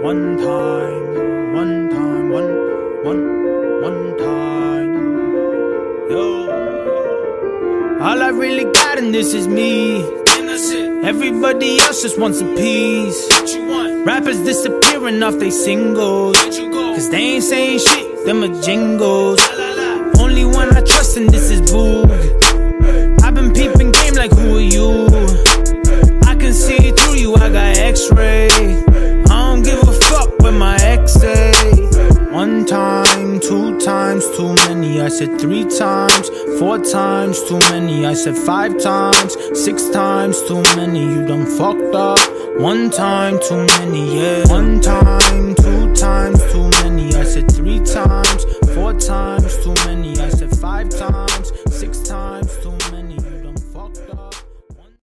One time, one time, one, one, one time. Yo. All I really got in this is me. Everybody else just wants a piece. Rappers disappearing off they singles. Cause they ain't saying shit, them are jingles. Only one I trust and this is Boog. I've been peeping game like who are you? I can see through you, I got x-ray. Times, too many. I said three times, four times, too many. I said five times, six times, too many. You done fucked up. One time, too many, yeah. One time,